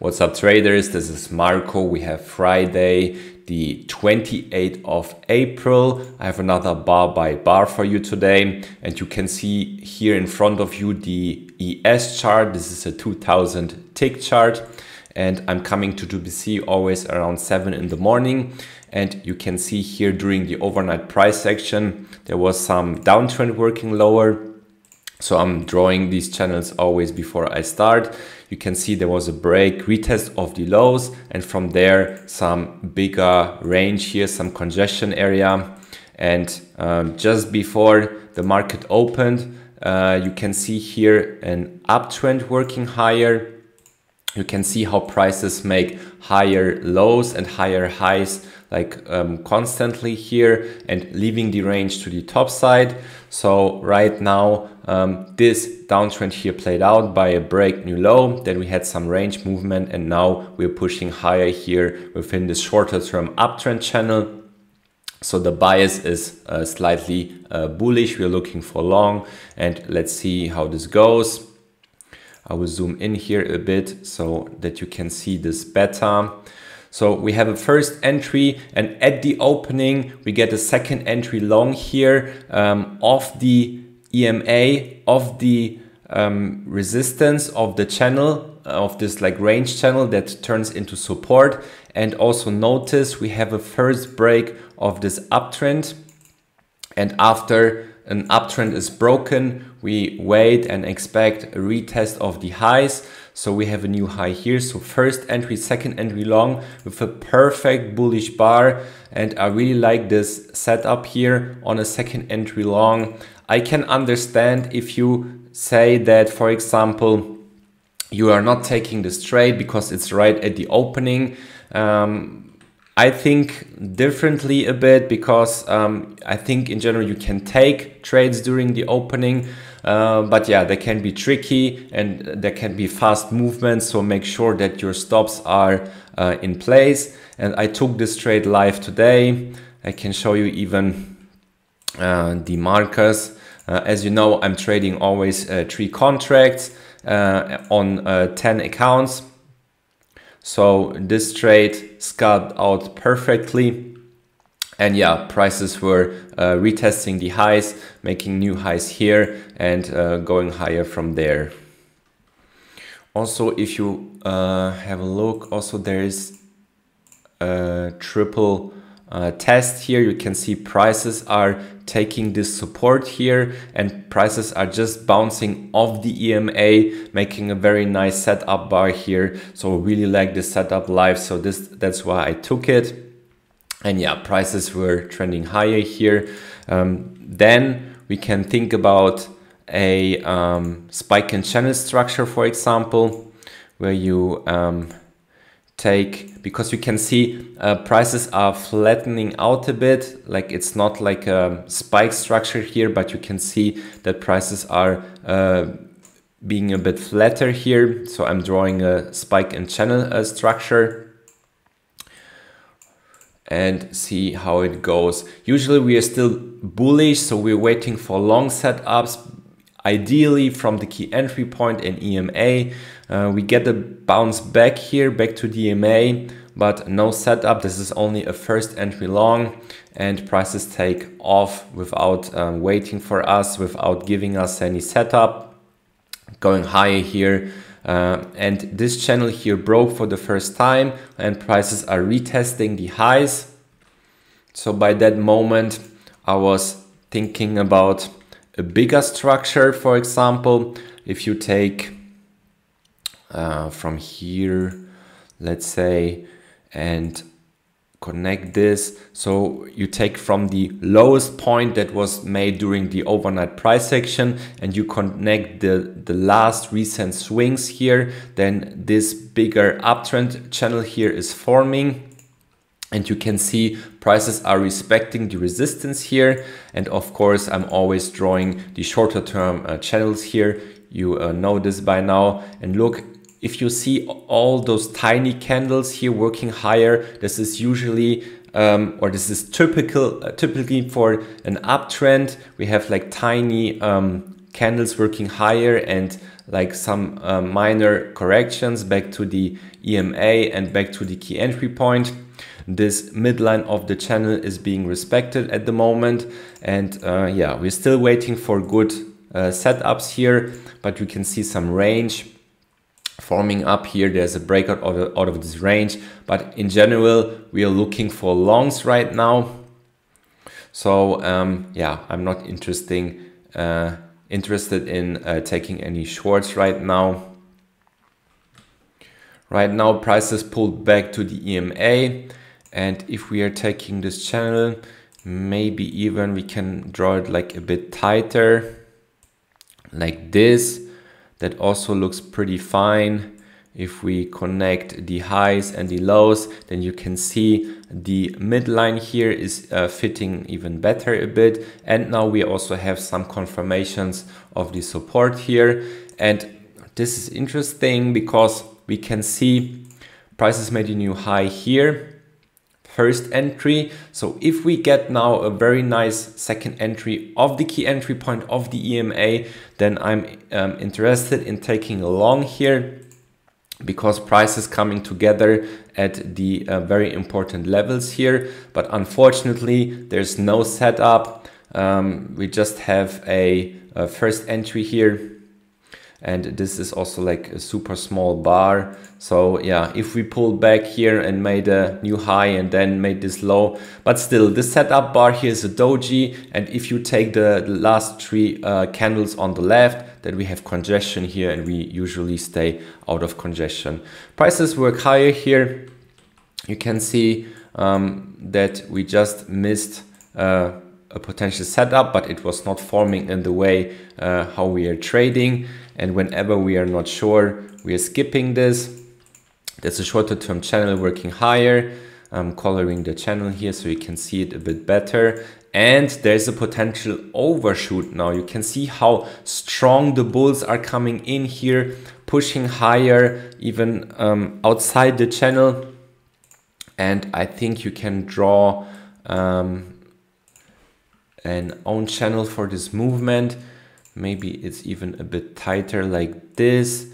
What's up traders, this is Marco. We have Friday, the 28th of April. I have another bar by bar for you today and you can see here in front of you the ES chart. This is a 2000 tick chart and I'm coming to GBP always around 7 in the morning and you can see here during the overnight price action there was some downtrend working lower so I'm drawing these channels always before I start. You can see there was a break, retest of the lows, and from there some bigger range here, some congestion area. And um, just before the market opened, uh, you can see here an uptrend working higher. You can see how prices make higher lows and higher highs like um, constantly here and leaving the range to the top side. So right now, um, this downtrend here played out by a break new low. Then we had some range movement and now we're pushing higher here within this shorter term uptrend channel. So the bias is uh, slightly uh, bullish. We're looking for long and let's see how this goes. I will zoom in here a bit so that you can see this better. So we have a first entry and at the opening, we get a second entry long here um, of the EMA, of the um, resistance of the channel, uh, of this like range channel that turns into support. And also notice we have a first break of this uptrend. And after an uptrend is broken, we wait and expect a retest of the highs. So we have a new high here. So first entry, second entry long with a perfect bullish bar. And I really like this setup here on a second entry long. I can understand if you say that, for example, you are not taking this trade because it's right at the opening. Um, I think differently a bit because um, I think in general you can take trades during the opening. Uh, but yeah, they can be tricky and there can be fast movements. So make sure that your stops are uh, in place. And I took this trade live today. I can show you even the markers. Uh, as you know, I'm trading always uh, three contracts on 10 accounts. So this trade scalped out perfectly. And yeah, prices were uh, retesting the highs, making new highs here and uh, going higher from there. Also, if you uh, have a look, also there is a triple uh, test here. You can see prices are taking this support here and prices are just bouncing off the EMA, making a very nice setup bar here. So I really like this setup live. So this that's why I took it and yeah, prices were trending higher here. Um, then we can think about a um, spike and channel structure, for example, where you um, take, because you can see uh, prices are flattening out a bit, like it's not like a spike structure here, but you can see that prices are uh, being a bit flatter here. So I'm drawing a spike and channel uh, structure and see how it goes. Usually we are still bullish, so we're waiting for long setups, ideally from the key entry point in EMA. Uh, we get a bounce back here, back to the EMA, but no setup. This is only a first entry long and prices take off without um, waiting for us, without giving us any setup. Going higher here, uh, and this channel here broke for the first time and prices are retesting the highs. So by that moment, I was thinking about a bigger structure, for example, if you take uh, from here, let's say, and connect this. So you take from the lowest point that was made during the overnight price action and you connect the, the last recent swings here. Then this bigger uptrend channel here is forming and you can see prices are respecting the resistance here and of course I'm always drawing the shorter term uh, channels here you uh, know this by now and look if you see all those tiny candles here working higher, this is usually um, or this is typical uh, typically for an uptrend. We have like tiny um, candles working higher and like some uh, minor corrections back to the EMA and back to the key entry point. This midline of the channel is being respected at the moment. And uh, yeah, we're still waiting for good uh, setups here, but you can see some range forming up here. There's a breakout out of, out of this range, but in general, we are looking for longs right now. So um, yeah, I'm not interesting, uh, interested in uh, taking any shorts right now. Right now, prices pulled back to the EMA. And if we are taking this channel, maybe even we can draw it like a bit tighter, like this. That also looks pretty fine. If we connect the highs and the lows, then you can see the midline here is uh, fitting even better a bit. And now we also have some confirmations of the support here. And this is interesting because we can see prices made a new high here first entry. So if we get now a very nice second entry of the key entry point of the EMA, then I'm um, interested in taking a long here because prices coming together at the uh, very important levels here. But unfortunately, there's no setup. Um, we just have a, a first entry here and this is also like a super small bar. So yeah if we pull back here and made a new high and then made this low. But still this setup bar here is a doji. And if you take the, last three uh, candles on the left then we have congestion here and we usually stay out of congestion. Prices work higher here. You can see um, that we just missed uh, a potential setup, but it was not forming in the way uh, how we are trading. And whenever we are not sure, we are skipping this. There's a shorter term channel working higher. I'm coloring the channel here so you can see it a bit better. And there's a potential overshoot now. You can see how strong the bulls are coming in here, pushing higher, even um, outside the channel. And I think you can draw um, an own channel for this movement maybe it's even a bit tighter like this.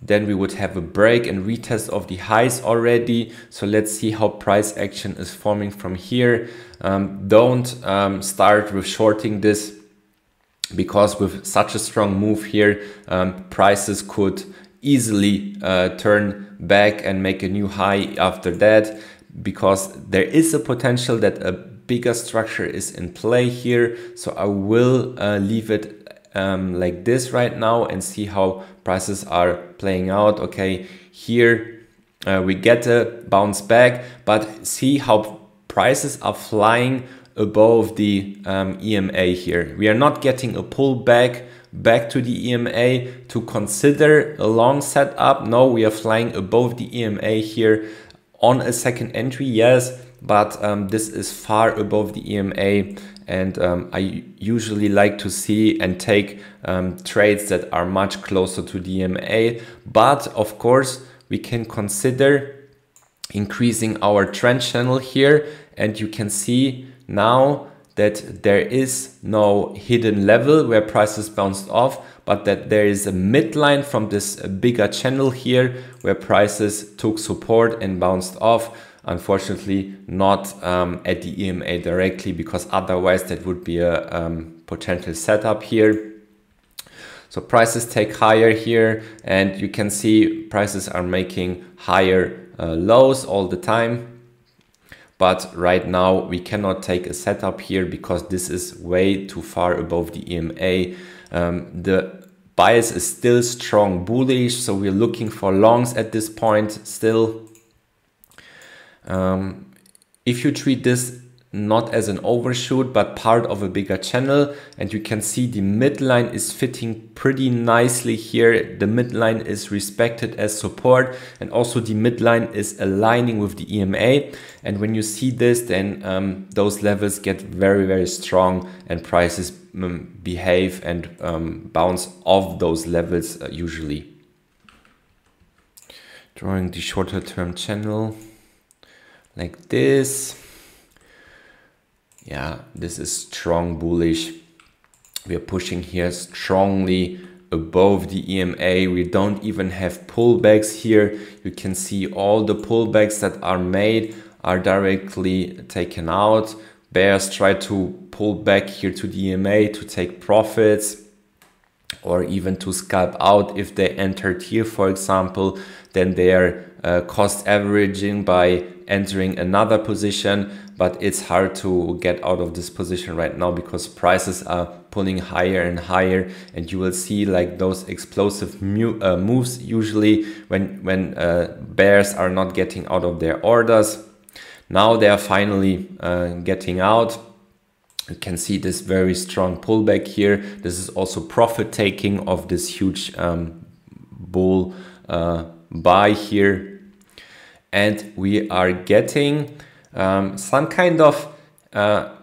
Then we would have a break and retest of the highs already. So let's see how price action is forming from here. Um, don't um, start with shorting this because with such a strong move here um, prices could easily uh, turn back and make a new high after that because there is a potential that a bigger structure is in play here. So I will uh, leave it um, like this right now and see how prices are playing out. Okay, here uh, we get a bounce back, but see how prices are flying above the um, EMA here. We are not getting a pullback back to the EMA to consider a long setup. No, we are flying above the EMA here on a second entry, yes, but um, this is far above the EMA and um, I usually like to see and take um, trades that are much closer to the EMA. But of course, we can consider increasing our trend channel here and you can see now that there is no hidden level where prices bounced off but that there is a midline from this bigger channel here where prices took support and bounced off Unfortunately, not um, at the EMA directly because otherwise that would be a um, potential setup here. So prices take higher here and you can see prices are making higher uh, lows all the time. But right now we cannot take a setup here because this is way too far above the EMA. Um, the bias is still strong. Bullish, so we're looking for longs at this point still. Um, if you treat this not as an overshoot but part of a bigger channel and you can see the midline is fitting pretty nicely here. The midline is respected as support and also the midline is aligning with the EMA and when you see this then um, those levels get very very strong and prices behave and um, bounce off those levels uh, usually drawing the shorter term channel like this. Yeah, this is strong bullish. We are pushing here strongly above the EMA. We don't even have pullbacks here. You can see all the pullbacks that are made are directly taken out. Bears try to pull back here to the to take profits or even to scalp out if they entered here, for example, then they are uh, cost averaging by entering another position but it's hard to get out of this position right now because prices are pulling higher and higher. And you will see like those explosive uh, moves usually when when uh, bears are not getting out of their orders. Now they are finally uh, getting out you can see this very strong pullback here this is also profit taking of this huge um, bull uh, buy here and we are getting um, some kind of uh,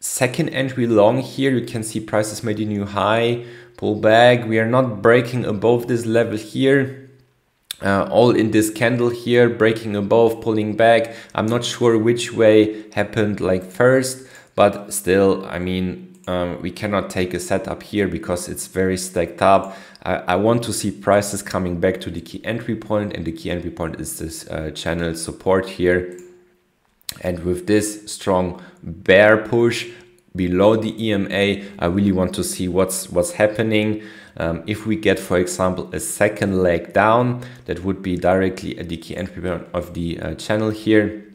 second entry long here. You can see prices made a new high, pull back. We are not breaking above this level here. Uh, all in this candle here, breaking above, pulling back. I'm not sure which way happened like first, but still, I mean, um, we cannot take a setup here because it's very stacked up. I, I, want to see prices coming back to the key entry point and the key entry point is this uh, channel support here. And with this strong bear push below the EMA, I really want to see what's what's happening. Um, if we get, for example, a second leg down, that would be directly at the key entry point of the uh, channel here.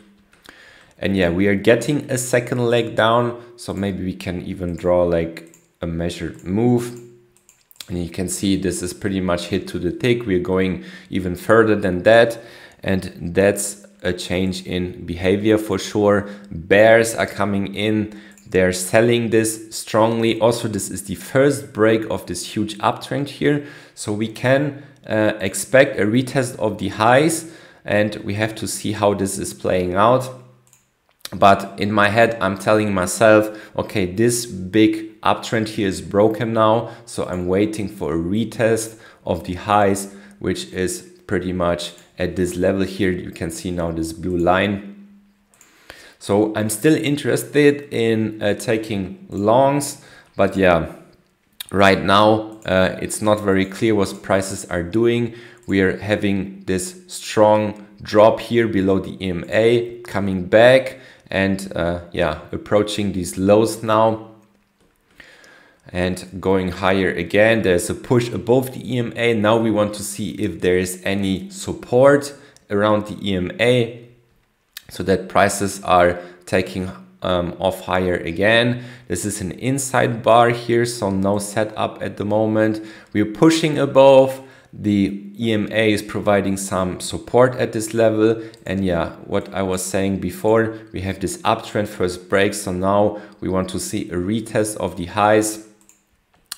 And yeah, we are getting a second leg down, so maybe we can even draw like a measured move. And you can see this is pretty much hit to the tick. We're going even further than that. And that's a change in behavior for sure. Bears are coming in. They're selling this strongly. Also, this is the first break of this huge uptrend here. So we can uh, expect a retest of the highs and we have to see how this is playing out. But in my head, I'm telling myself, okay, this big uptrend here is broken now. So I'm waiting for a retest of the highs, which is pretty much at this level here. You can see now this blue line. So I'm still interested in uh, taking longs, but yeah, right now uh, it's not very clear what prices are doing. We are having this strong drop here below the EMA coming back and uh, yeah, approaching these lows now and going higher again. There's a push above the EMA. Now we want to see if there is any support around the EMA so that prices are taking um, off higher again. This is an inside bar here, so no setup at the moment. We're pushing above. The EMA is providing some support at this level. And yeah, what I was saying before, we have this uptrend first break. So now we want to see a retest of the highs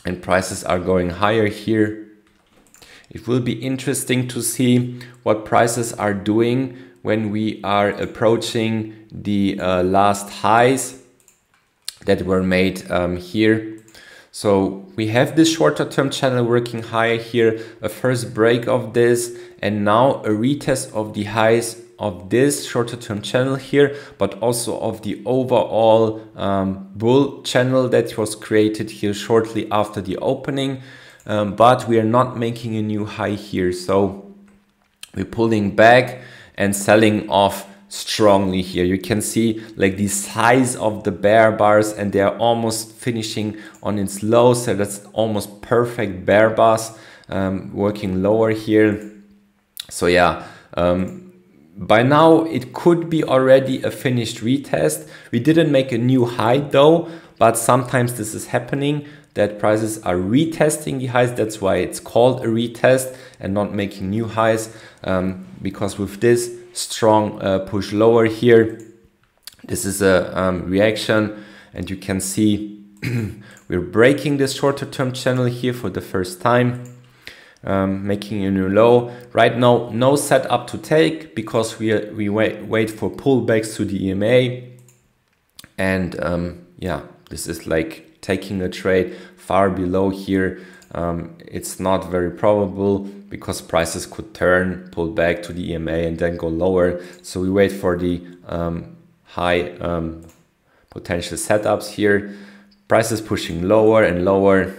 and prices are going higher here. It will be interesting to see what prices are doing when we are approaching the uh, last highs that were made um, here. So we have this shorter term channel working higher here, a first break of this, and now a retest of the highs of this shorter term channel here, but also of the overall um, bull channel that was created here shortly after the opening. Um, but we are not making a new high here. So we're pulling back and selling off strongly here. You can see like the size of the bear bars and they are almost finishing on its low. So that's almost perfect bear bars um, working lower here. So yeah, um, by now, it could be already a finished retest. We didn't make a new high though, but sometimes this is happening that prices are retesting the highs. That's why it's called a retest and not making new highs. Um, because with this strong uh, push lower here, this is a um, reaction and you can see we're breaking this shorter term channel here for the first time um, making a new low. Right now, no setup to take because we, we wait, wait for pullbacks to the EMA. And um, yeah, this is like taking a trade far below here. Um, it's not very probable because prices could turn, pull back to the EMA and then go lower. So we wait for the um, high um, potential setups here. Prices pushing lower and lower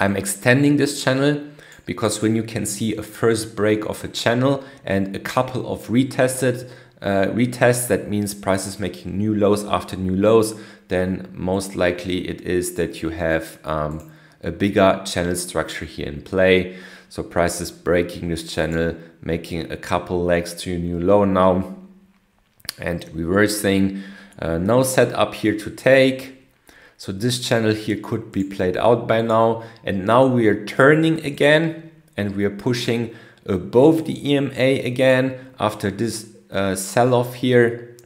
I'm extending this channel because when you can see a first break of a channel and a couple of retested uh, retests, that means prices making new lows after new lows, then most likely it is that you have um, a bigger channel structure here in play. So prices breaking this channel, making a couple legs to a new low now and reversing. Uh, no setup here to take. So this channel here could be played out by now. And now we are turning again and we are pushing above the EMA again. After this uh, sell off here,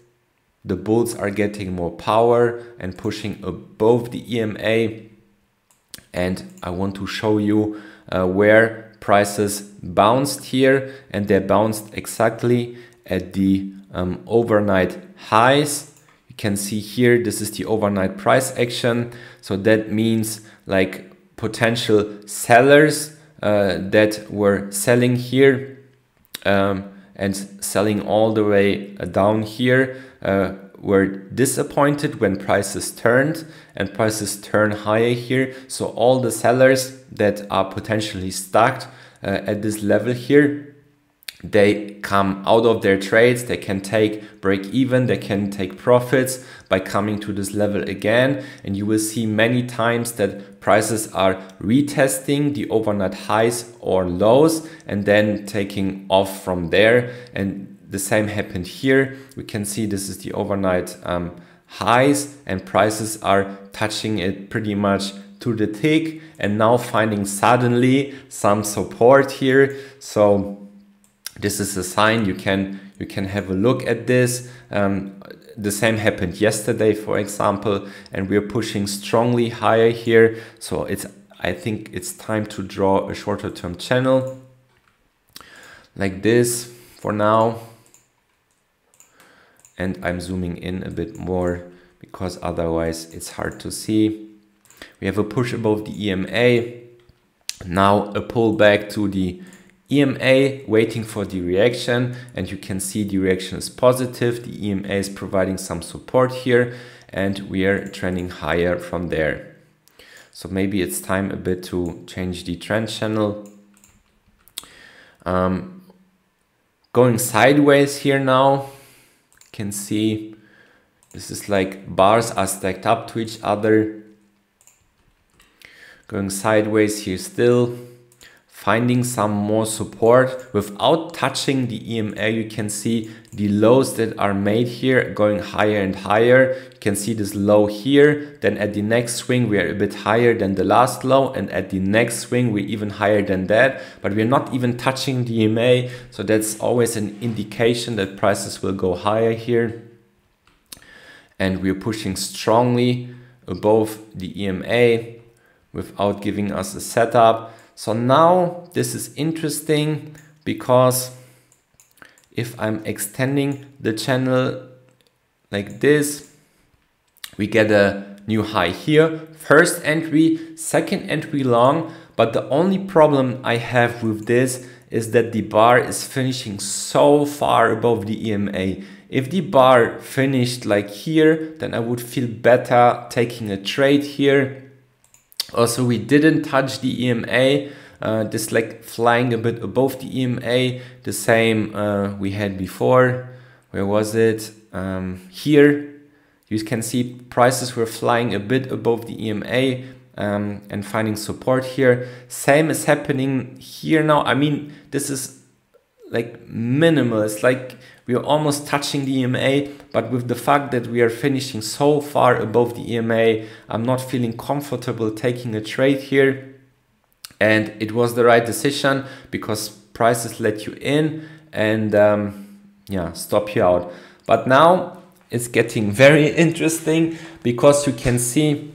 the bulls are getting more power and pushing above the EMA. And I want to show you uh, where prices bounced here and they bounced exactly at the um, overnight highs you can see here, this is the overnight price action. So that means like potential sellers uh, that were selling here um, and selling all the way down here uh, were disappointed when prices turned and prices turn higher here. So all the sellers that are potentially stuck uh, at this level here they come out of their trades. They can take break even. They can take profits by coming to this level again. And you will see many times that prices are retesting the overnight highs or lows and then taking off from there. And the same happened here. We can see this is the overnight um, highs and prices are touching it pretty much to the tick and now finding suddenly some support here. So this is a sign. You can you can have a look at this. Um, the same happened yesterday for example and we're pushing strongly higher here. So it's I think it's time to draw a shorter term channel like this for now and I'm zooming in a bit more because otherwise it's hard to see we have a push above the EMA now a pullback to the EMA waiting for the reaction and you can see the reaction is positive. The EMA is providing some support here and we are trending higher from there. So maybe it's time a bit to change the trend channel. Um, going sideways here now, can see this is like bars are stacked up to each other. Going sideways here still finding some more support. Without touching the EMA you can see the lows that are made here going higher and higher. You can see this low here. Then at the next swing we are a bit higher than the last low. And at the next swing we're even higher than that. But we're not even touching the EMA so that's always an indication that prices will go higher here. And we're pushing strongly above the EMA without giving us a setup so now this is interesting because if I'm extending the channel like this, we get a new high here. First entry, second entry long, but the only problem I have with this is that the bar is finishing so far above the EMA. If the bar finished like here, then I would feel better taking a trade here also, we didn't touch the EMA. Uh, this like flying a bit above the EMA, the same uh, we had before. Where was it? Um, here, you can see prices were flying a bit above the EMA um, and finding support here. Same is happening here now. I mean, this is like minimal. It's like we are almost touching the EMA, but with the fact that we are finishing so far above the EMA, I'm not feeling comfortable taking a trade here. And it was the right decision because prices let you in and um, yeah, stop you out. But now it's getting very interesting because you can see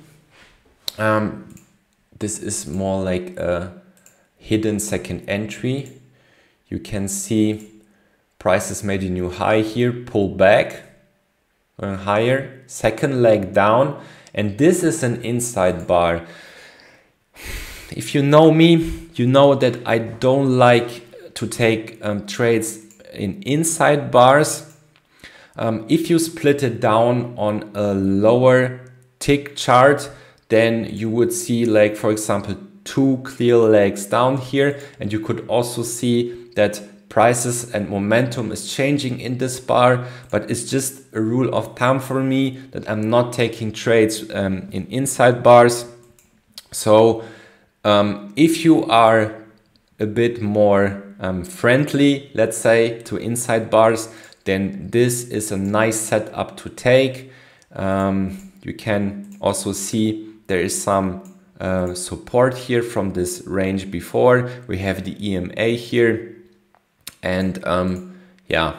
um, this is more like a hidden second entry you can see prices made a new high here, pull back, going higher, second leg down, and this is an inside bar. If you know me, you know that I don't like to take um, trades in inside bars. Um, if you split it down on a lower tick chart, then you would see like, for example, two clear legs down here and you could also see that prices and momentum is changing in this bar but it's just a rule of thumb for me that I'm not taking trades um, in inside bars so um, if you are a bit more um, friendly let's say to inside bars then this is a nice setup to take um, you can also see there is some uh, support here from this range before. We have the EMA here. And um, yeah,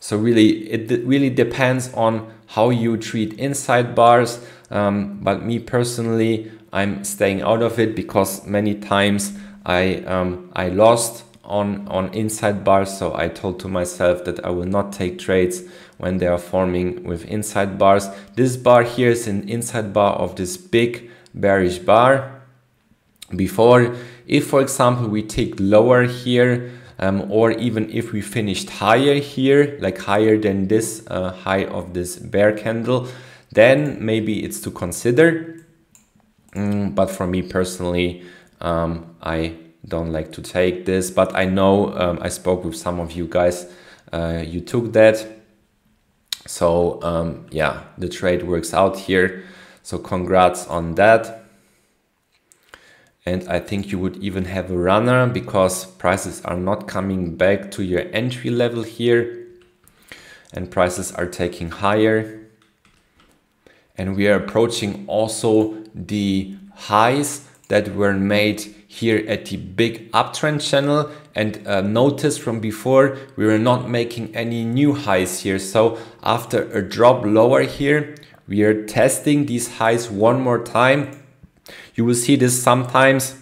so really, it really depends on how you treat inside bars. Um, but me personally, I'm staying out of it because many times I um, I lost on on inside bars. So I told to myself that I will not take trades when they are forming with inside bars. This bar here is an inside bar of this big bearish bar. Before, if for example we take lower here, um, or even if we finished higher here, like higher than this uh, high of this bear candle, then maybe it's to consider. Mm, but for me personally, um, I don't like to take this, but I know um, I spoke with some of you guys, uh, you took that. So um, yeah, the trade works out here. So congrats on that. And I think you would even have a runner because prices are not coming back to your entry level here. And prices are taking higher. And we are approaching also the highs that were made here at the big uptrend channel. And uh, notice from before we were not making any new highs here. So after a drop lower here we are testing these highs one more time you will see this sometimes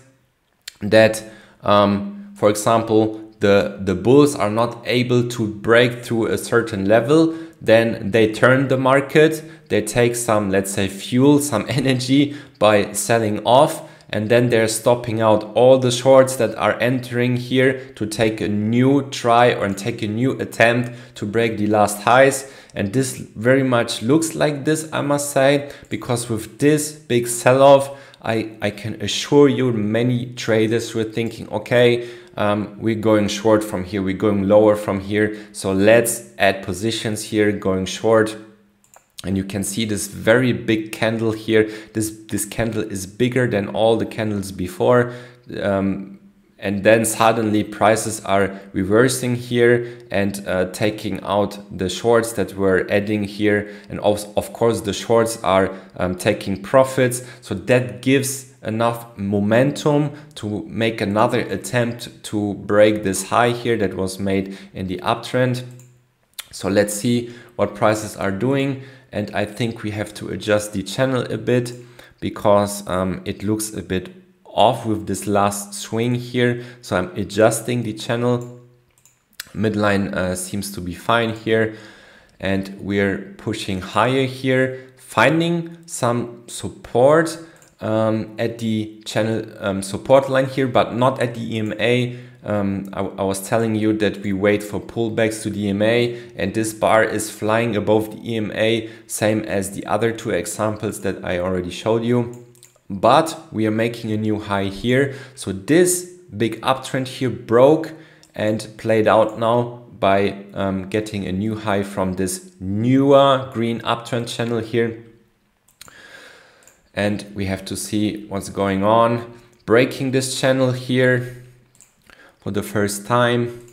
that um, for example the the bulls are not able to break through a certain level then they turn the market they take some let's say fuel some energy by selling off and then they're stopping out all the shorts that are entering here to take a new try or take a new attempt to break the last highs. And this very much looks like this I must say because with this big sell-off I, I can assure you many traders were thinking okay um, we're going short from here. We're going lower from here. So let's add positions here going short. And you can see this very big candle here. This this candle is bigger than all the candles before. Um, and then suddenly prices are reversing here and uh, taking out the shorts that were adding here. And also, of course the shorts are um, taking profits. So that gives enough momentum to make another attempt to break this high here that was made in the uptrend. So let's see what prices are doing. And I think we have to adjust the channel a bit because um, it looks a bit off with this last swing here. So I'm adjusting the channel. Midline uh, seems to be fine here. And we're pushing higher here finding some support um, at the channel um, support line here but not at the EMA um, I, I, was telling you that we wait for pullbacks to the EMA and this bar is flying above the EMA, same as the other two examples that I already showed you. But we are making a new high here. So this big uptrend here broke and played out now by um, getting a new high from this newer green uptrend channel here. And we have to see what's going on. Breaking this channel here for the first time.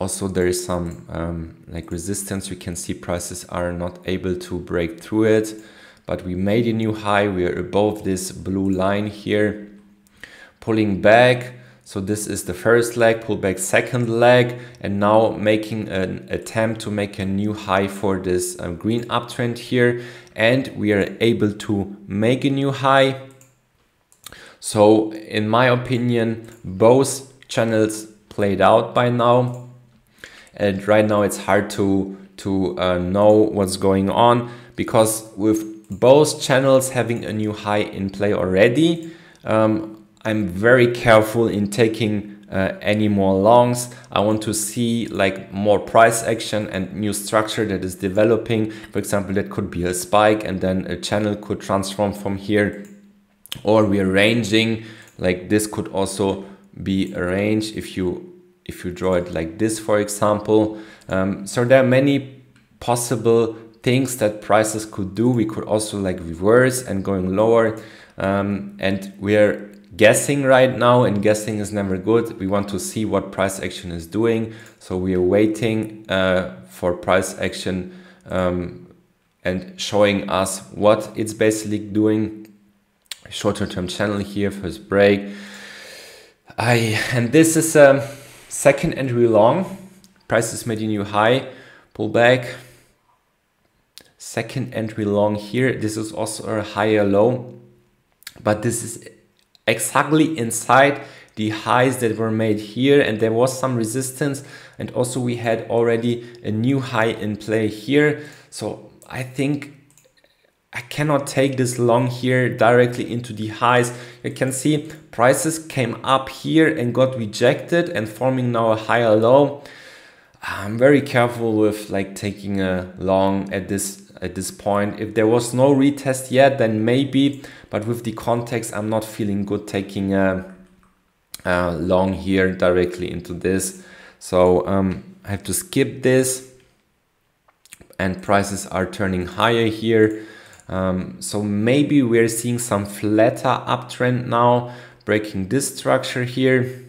Also, there is some um, like resistance. You can see prices are not able to break through it, but we made a new high. We are above this blue line here, pulling back. So this is the first leg, pull back second leg, and now making an attempt to make a new high for this um, green uptrend here. And we are able to make a new high so in my opinion, both channels played out by now. And right now it's hard to, to uh, know what's going on because with both channels having a new high in play already, um, I'm very careful in taking uh, any more longs. I want to see like more price action and new structure that is developing. For example, that could be a spike and then a channel could transform from here or rearranging like this could also be a range if you if you draw it like this for example um, so there are many possible things that prices could do we could also like reverse and going lower. Um, and we're guessing right now and guessing is never good. We want to see what price action is doing. So we are waiting uh, for price action um, and showing us what it's basically doing. Shorter term channel here first break. I and this is a second entry long. Prices made a new high. Pull back second entry long here this is also a higher low but this is exactly inside the highs that were made here and there was some resistance and also we had already a new high in play here so I think I cannot take this long here directly into the highs. You can see prices came up here and got rejected and forming now a higher low. I'm very careful with like taking a long at this at this point. If there was no retest yet, then maybe, but with the context, I'm not feeling good taking a, a long here directly into this. So um, I have to skip this and prices are turning higher here. Um, so maybe we're seeing some flatter uptrend now, breaking this structure here,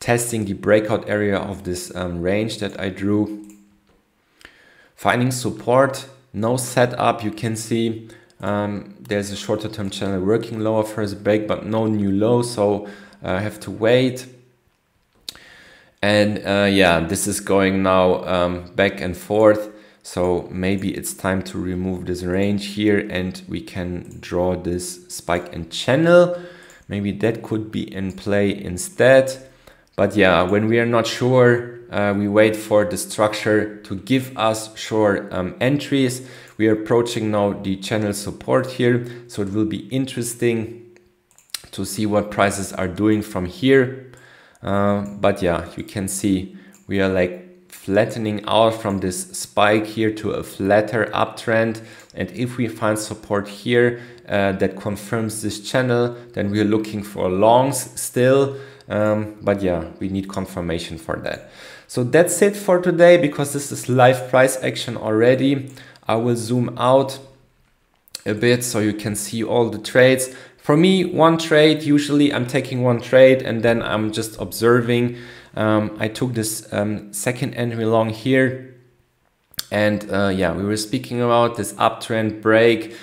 testing the breakout area of this um, range that I drew, finding support, no setup, you can see um, there's a shorter term channel working lower first break, but no new low, so uh, I have to wait. And uh, yeah, this is going now um, back and forth. So maybe it's time to remove this range here and we can draw this spike and channel. Maybe that could be in play instead. But yeah, when we are not sure, uh, we wait for the structure to give us short um, entries. We are approaching now the channel support here. So it will be interesting to see what prices are doing from here. Uh, but yeah, you can see we are like flattening out from this spike here to a flatter uptrend. And if we find support here uh, that confirms this channel, then we're looking for longs still. Um, but yeah, we need confirmation for that. So that's it for today because this is live price action already. I will zoom out a bit so you can see all the trades. For me, one trade, usually I'm taking one trade and then I'm just observing um, I took this um, second entry long here and uh, yeah, we were speaking about this uptrend break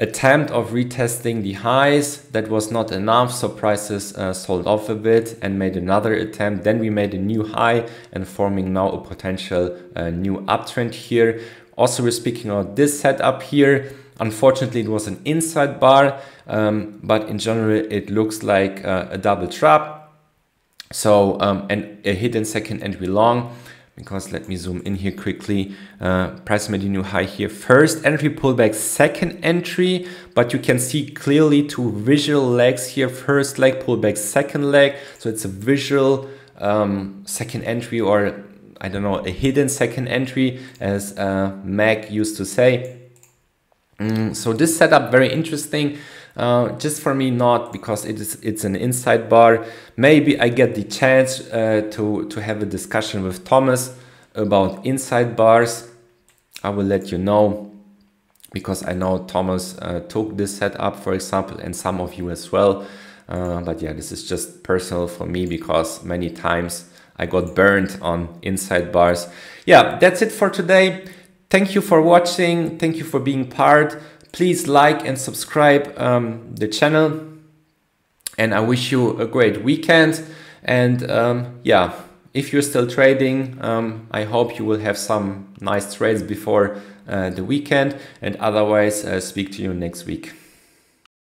attempt of retesting the highs. That was not enough. So prices uh, sold off a bit and made another attempt. Then we made a new high and forming now a potential uh, new uptrend here. Also we're speaking about this setup here. Unfortunately it was an inside bar um, but in general it looks like uh, a double trap. So, um, and a hidden second entry long, because let me zoom in here quickly. Uh, price made a new high here. First entry pullback, second entry, but you can see clearly two visual legs here. First leg pullback, second leg. So it's a visual um, second entry or I don't know, a hidden second entry as uh, Mack used to say. Mm, so this setup very interesting. Uh, just for me, not because it is it's an inside bar. Maybe I get the chance uh, to to have a discussion with Thomas about inside bars. I will let you know because I know Thomas uh, took this setup, for example, and some of you as well. Uh, but yeah, this is just personal for me because many times I got burned on inside bars. Yeah, that's it for today. Thank you for watching. Thank you for being part. Please like and subscribe um, the channel. And I wish you a great weekend. And um, yeah, if you're still trading, um, I hope you will have some nice trades before uh, the weekend. And otherwise, uh, speak to you next week.